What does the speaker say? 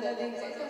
the things.